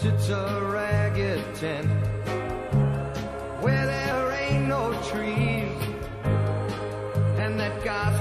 first it's a ragged tent where there ain't no trees. And that gospel